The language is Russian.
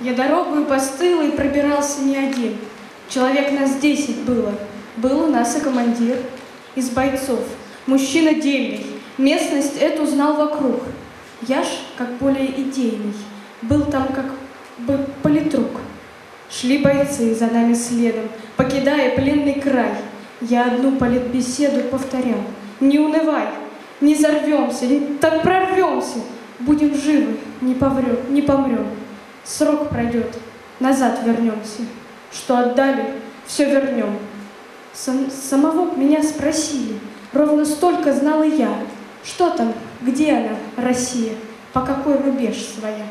Я дорогу постыл и пробирался не один. Человек нас десять было. Был у нас и командир из бойцов. Мужчина дельный. Местность эту знал вокруг. Я ж, как более идейный, был там как бы политрук. Шли бойцы за нами следом, покидая пленный край. Я одну политбеседу повторял. Не унывай, не взорвемся, так прорвемся. Будем живы, не, поврем, не помрем. Срок пройдет, назад вернемся. Что отдали, все вернем. Сам- самого меня спросили, ровно столько знал и я. Что там, где она, Россия, по какой рубеж своя?